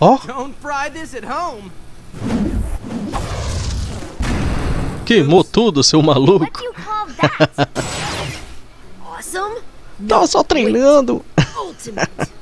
Ó, Don't fry this at home. queimou tudo, seu maluco. Tava só treinando.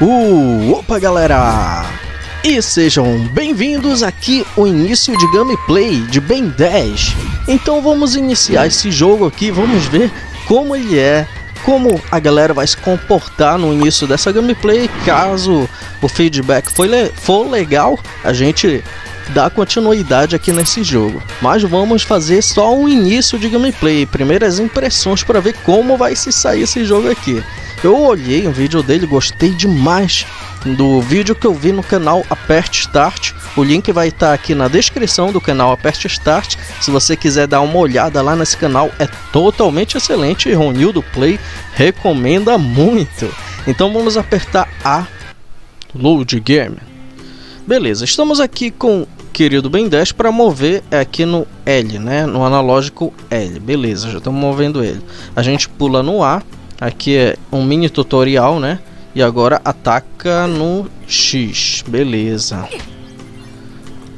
Uh, opa galera! E sejam bem-vindos aqui o início de gameplay de Ben 10. Então vamos iniciar esse jogo aqui, vamos ver como ele é, como a galera vai se comportar no início dessa gameplay. Caso o feedback for, le for legal, a gente dá continuidade aqui nesse jogo. Mas vamos fazer só o início de gameplay, primeiras impressões para ver como vai se sair esse jogo aqui. Eu olhei um vídeo dele, gostei demais do vídeo que eu vi no canal Aperte Start. O link vai estar aqui na descrição do canal Aperte Start. Se você quiser dar uma olhada lá nesse canal, é totalmente excelente. E Ronildo Play recomenda muito. Então vamos apertar A Load Game. Beleza, estamos aqui com o querido Ben 10 para mover aqui no L, né? No analógico L. Beleza, já estamos movendo ele. A gente pula no A. Aqui é um mini tutorial, né? E agora ataca no X. Beleza.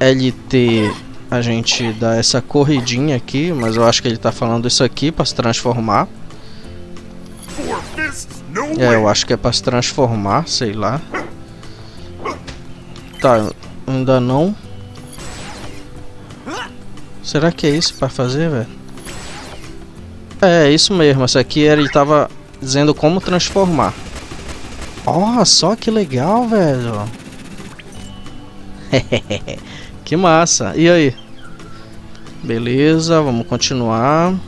LT a gente dá essa corridinha aqui, mas eu acho que ele tá falando isso aqui para se transformar. É, eu acho que é para se transformar, sei lá. Tá, ainda não. Será que é isso para fazer, velho? É, é isso mesmo. Essa aqui ele tava dizendo como transformar. Ó, só que legal, velho. que massa. E aí? Beleza, vamos continuar.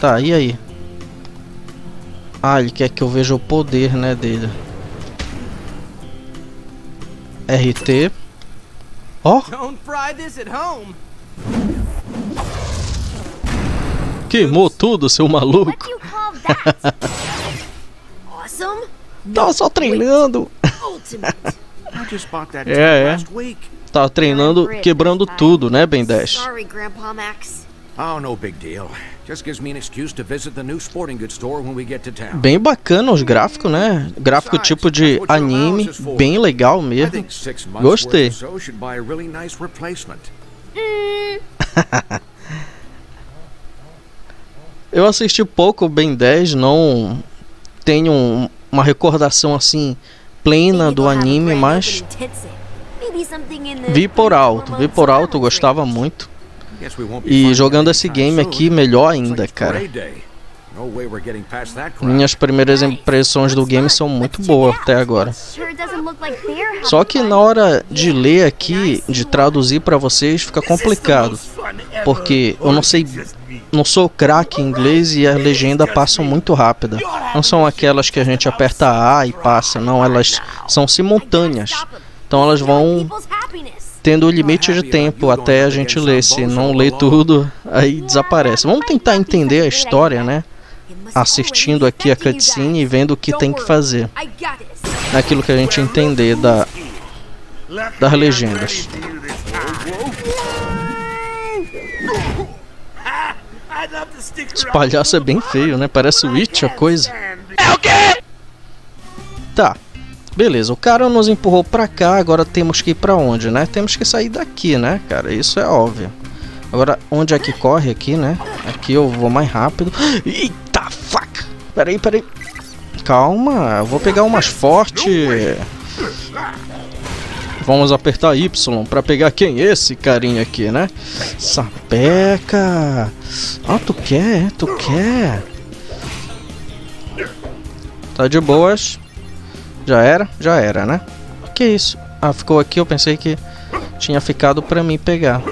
Tá, e aí? Ah, ele quer que eu veja o poder, né, dele. RT. Ó, home. queimou tudo, seu maluco. Tava só treinando. Ultimate. I just bought that Yeah, tank yeah. last week. Tava treinando, quebrando tudo, né, Ben 10? Sorry, Grandpa Max. Oh, no big deal. Just gives me an excuse to visit the new sporting goods store when we get to town. Bem bacana os gráficos, né? Gráfico tipo de anime, bem legal mesmo. Gostei. worth or so should buy a really nice replacement. Eu assisti pouco o Ben 10, não tenho um- uma recordação assim plena do anime, mas vi por alto, vi por alto, gostava muito. E jogando esse game aqui, melhor ainda, cara. Minhas primeiras impressões do game são muito boas até agora. Só que na hora de ler aqui, de traduzir pra vocês, fica complicado. Porque eu não sei, não sou craque em inglês e a legenda passa muito rápida. Não são aquelas que a gente aperta A e passa, não, elas são simultâneas. Então elas vão tendo limite de tempo até a gente ler. Se não ler tudo, aí desaparece. Vamos tentar entender a história, né? Assistindo aqui a cutscene e vendo o que tem que fazer. Naquilo que a gente entender da, das legendas. Esse palhaço é bem feio, né? Parece o It, a coisa. É o quê? Tá. Beleza, o cara nos empurrou pra cá, agora temos que ir pra onde, né? Temos que sair daqui, né, cara? Isso é óbvio. Agora, onde é que corre aqui, né? Aqui eu vou mais rápido. Fuck! Peraí, peraí. Calma, eu vou pegar umas forte. Vamos apertar Y pra pegar quem? Esse carinha aqui, né? Sapeca! Ah, tu quer? Tu quer? Tá de boas. Já era? Já era, né? Que isso? Ah, ficou aqui, eu pensei que tinha ficado pra mim pegar.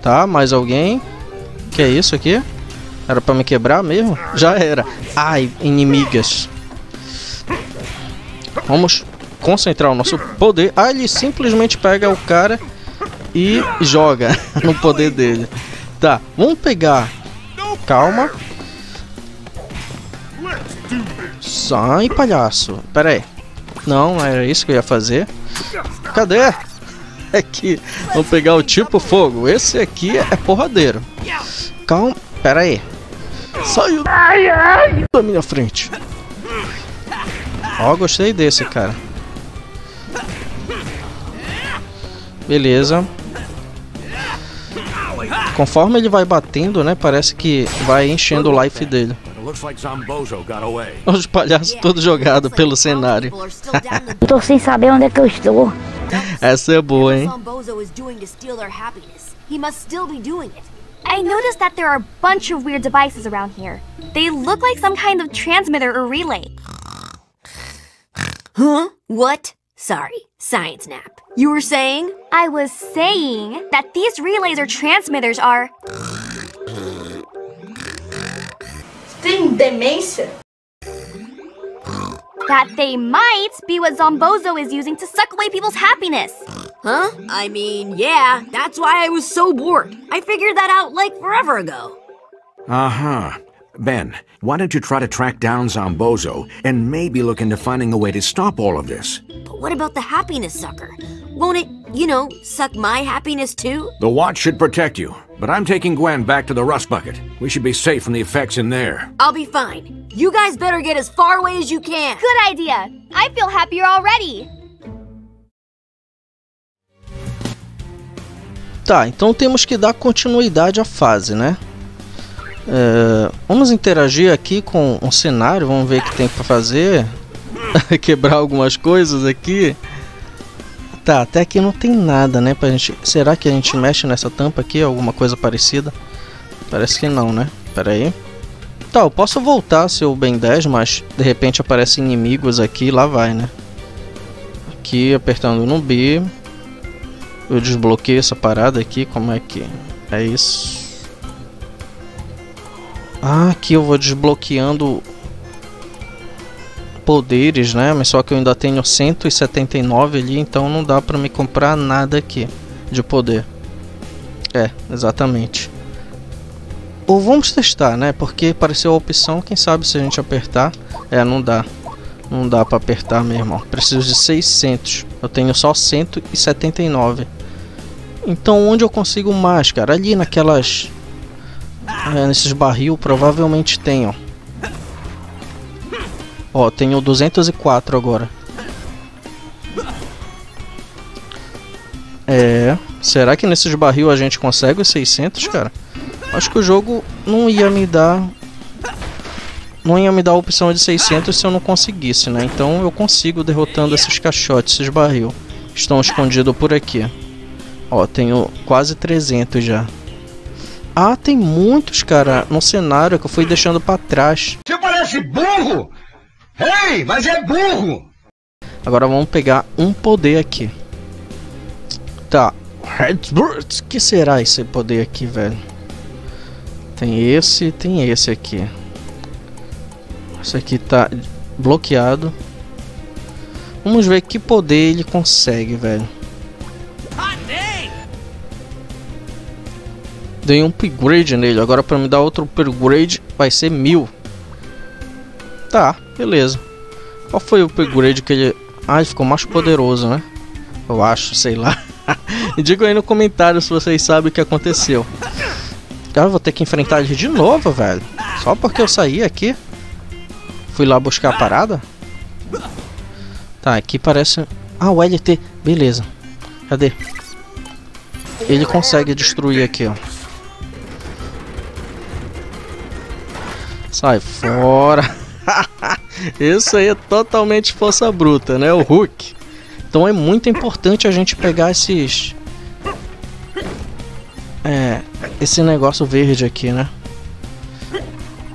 Tá, mais alguém? Que é isso aqui? Era pra me quebrar mesmo? Já era. Ai, inimigas. Vamos concentrar o nosso poder. Ah, ele simplesmente pega o cara e joga no poder dele. Tá, vamos pegar. Calma. Sai, palhaço. Pera aí. Não, era isso que eu ia fazer. Cadê? aqui. Vamos pegar o tipo fogo. Esse aqui é porradeiro. Calma, pera aí. Saiu da minha frente. Ó, gostei desse, cara. Beleza. Conforme ele vai batendo, né? Parece que vai enchendo o life dele. Os palhaços todos jogados pelo cenário. Tô sem saber onde é que eu estou. Essa é boa, hein? Zombozo is doing to steal their happiness. He must still be doing it. I noticed that there are a bunch of weird devices around here. They look like some kind of transmitter or relay. Huh? What? Sorry, science nap. You were saying? I was saying that these relays or transmitters are. Tem demência? that they might be what Zombozo is using to suck away people's happiness. Huh? I mean, yeah, that's why I was so bored. I figured that out like forever ago. Uh huh. Ben, why don't you try to track down Zombozo and maybe look into finding a way to stop all of this? But what about the happiness sucker? Won't it, you know, suck my happiness too? The watch should protect you, but I'm taking Gwen back to the rust bucket. We should be safe from the effects in there. I'll be fine. You guys better get as far away as you can. Good idea. I feel happier already. Tá, então temos que dar continuidade à fase, né? É, vamos interagir aqui com o cenário, vamos ver o que tem para fazer. Quebrar algumas coisas aqui. Tá, até aqui não tem nada, né? Pra gente... Será que a gente mexe nessa tampa aqui? Alguma coisa parecida? Parece que não, né? Pera aí. Tá, eu posso voltar se eu bem 10, mas de repente aparecem inimigos aqui lá vai, né? Aqui apertando no B. Eu desbloqueio essa parada aqui, como é que... É isso. Ah, aqui eu vou desbloqueando poderes, né? Mas só que eu ainda tenho 179 ali, então não dá pra me comprar nada aqui de poder. É, exatamente. Ou vamos testar, né? Porque apareceu a opção, quem sabe se a gente apertar... É, não dá. Não dá pra apertar mesmo, ó. Preciso de 600. Eu tenho só 179. Então onde eu consigo mais, cara? Ali naquelas... É, nesses barril provavelmente ó. Ó, tenho 204 agora. É... Será que nesses barril a gente consegue os 600, cara? Acho que o jogo não ia me dar... Não ia me dar a opção de 600 se eu não conseguisse, né? Então eu consigo derrotando esses caixotes, esses barril. Estão escondidos por aqui. Ó, tenho quase 300 já. Ah, tem muitos, cara, no cenário que eu fui deixando pra trás. Você parece burro! Ei, mas é burro! Agora vamos pegar um poder aqui. Tá. Redbird. que será esse poder aqui, velho? Tem esse, tem esse aqui. Esse aqui tá bloqueado. Vamos ver que poder ele consegue, velho. Dei um upgrade nele. Agora para me dar outro upgrade vai ser mil. Tá, beleza. Qual foi o upgrade que ele... Ah, ele ficou mais poderoso, né? Eu acho, sei lá. Diga aí no comentário se vocês sabem o que aconteceu. Cara, eu vou ter que enfrentar ele de novo, velho. Só porque eu saí aqui. Fui lá buscar a parada. Tá, aqui parece... Ah, o LT. Beleza. Cadê? Ele consegue destruir aqui, ó. Sai fora. Isso aí é totalmente força bruta, né? O Hulk. Então é muito importante a gente pegar esses... É... Esse negócio verde aqui, né?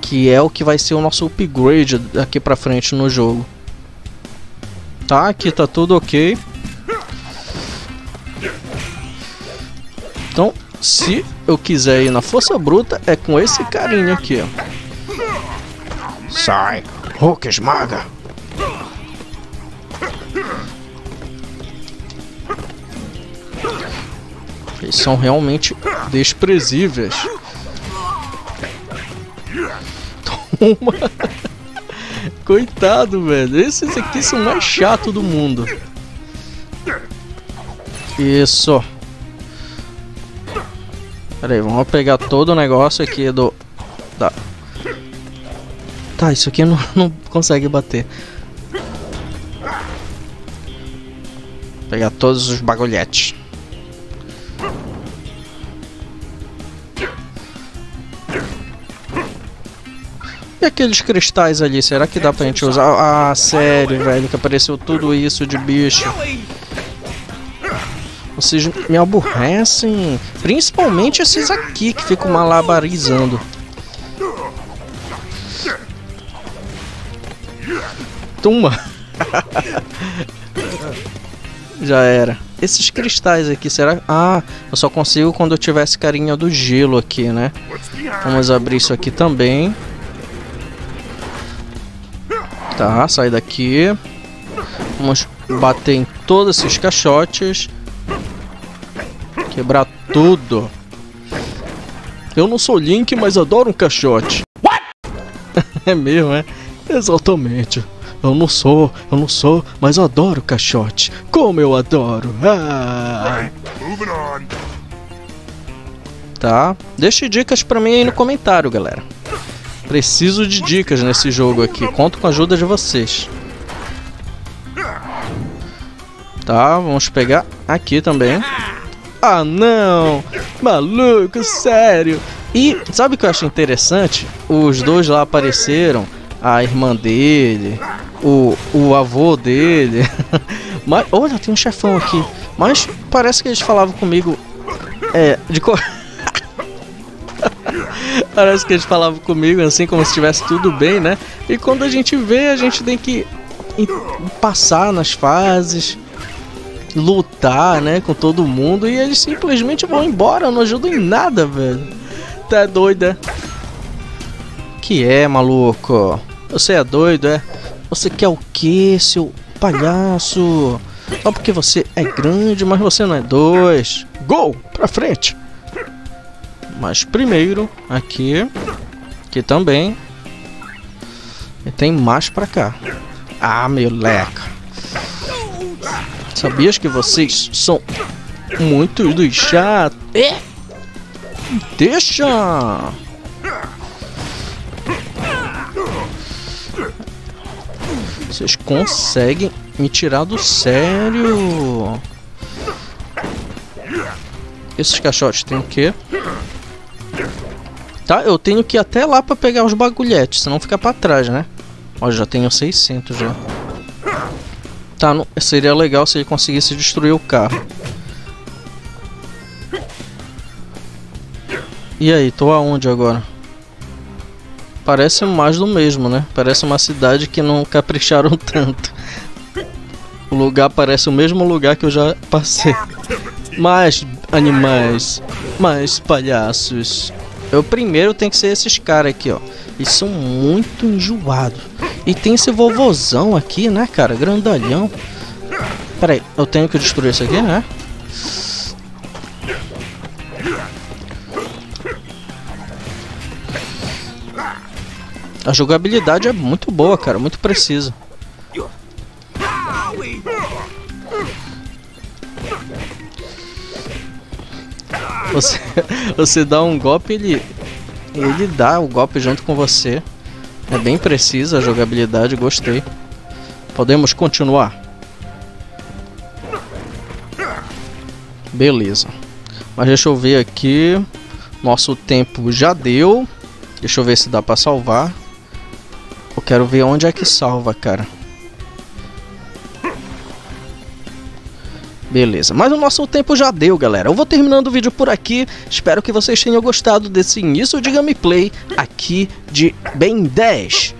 Que é o que vai ser o nosso upgrade daqui pra frente no jogo. Tá, aqui tá tudo ok. Então, se eu quiser ir na força bruta, é com esse carinha aqui, ó. Sai, Hulk esmaga! Eles são realmente desprezíveis. Toma! Coitado, velho. Esses aqui são mais chatos do mundo. Isso. Pera aí, vamos pegar todo o negócio aqui do... Da... Tá, isso aqui não, não consegue bater. Pegar todos os bagulhetes. E aqueles cristais ali, será que dá pra gente usar? Ah, sério, velho, que apareceu tudo isso de bicho. Vocês me aborrecem. Principalmente esses aqui que ficam malabarizando. Tuma. Já era. Esses cristais aqui, será? Ah, eu só consigo quando eu tiver esse carinha do gelo aqui, né? Vamos abrir isso aqui também. Tá, sai daqui. Vamos bater em todos esses caixotes. Quebrar tudo. Eu não sou Link, mas adoro um caixote. É mesmo, é? Exatamente. Eu não sou, eu não sou, mas eu adoro caixote. Como eu adoro. Ah. Tá? Deixe dicas pra mim aí no comentário, galera. Preciso de dicas nesse jogo aqui. Conto com a ajuda de vocês. Tá, vamos pegar aqui também. Ah, não! Maluco, sério! E sabe o que eu acho interessante? Os dois lá apareceram. A irmã dele, o, o avô dele. Mas, olha, tem um chefão aqui. Mas parece que eles falavam comigo. É, de cor. parece que eles falavam comigo assim, como se estivesse tudo bem, né? E quando a gente vê, a gente tem que passar nas fases, lutar, né, com todo mundo. E eles simplesmente vão embora, não ajudam em nada, velho. Tá doida? Que é, maluco? Você é doido, é? Você quer o que, seu palhaço? Só porque você é grande, mas você não é dois. Gol! Pra frente! Mas primeiro, aqui. Aqui também. E tem mais pra cá. Ah, leca. Sabias que vocês são muito dos chatos? É? Deixa! Vocês conseguem me tirar do sério? Esses caixotes tem o quê? Tá, eu tenho que ir até lá pra pegar os bagulhetes, senão fica pra trás, né? Ó, já tenho 600 já. Tá, não, seria legal se ele conseguisse destruir o carro. E aí, tô aonde agora? Parece mais do mesmo, né? Parece uma cidade que não capricharam tanto. O lugar parece o mesmo lugar que eu já passei. Mais animais, mais palhaços. Eu primeiro tem que ser esses caras aqui, ó. Eles são muito enjoados. E tem esse vovozão aqui, né, cara? Grandalhão. Pera aí, eu tenho que destruir isso aqui, né? A jogabilidade é muito boa, cara, muito precisa. Você, você dá um golpe, ele ele dá o golpe junto com você. É bem precisa a jogabilidade, gostei. Podemos continuar. Beleza. Mas deixa eu ver aqui. Nosso tempo já deu. Deixa eu ver se dá pra salvar. Eu quero ver onde é que salva, cara. Beleza, mas o nosso tempo já deu, galera. Eu vou terminando o vídeo por aqui. Espero que vocês tenham gostado desse início de gameplay aqui de Ben 10.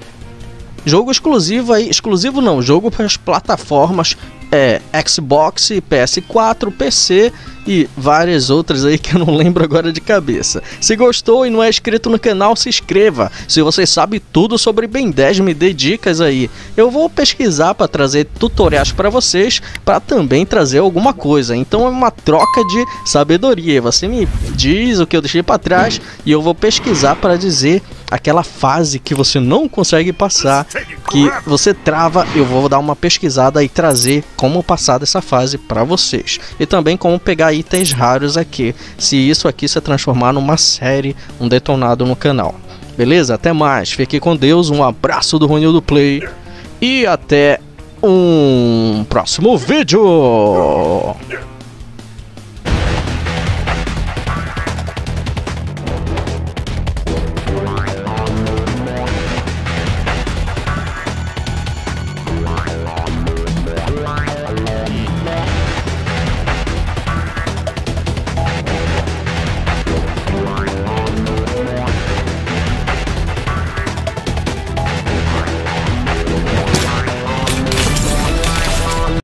Jogo exclusivo aí, exclusivo não, jogo para as plataformas é, Xbox, PS4, PC e várias outras aí que eu não lembro agora de cabeça. Se gostou e não é inscrito no canal, se inscreva. Se você sabe tudo sobre Ben 10, me dê dicas aí. Eu vou pesquisar para trazer tutoriais para vocês, para também trazer alguma coisa. Então é uma troca de sabedoria. Você me diz o que eu deixei para trás e eu vou pesquisar para dizer aquela fase que você não consegue passar, que você trava, eu vou dar uma pesquisada e trazer como passar dessa fase para vocês. E também como pegar itens raros aqui, se isso aqui se transformar numa série, um detonado no canal. Beleza? Até mais. Fique com Deus. Um abraço do Ronildo Play. E até um próximo vídeo.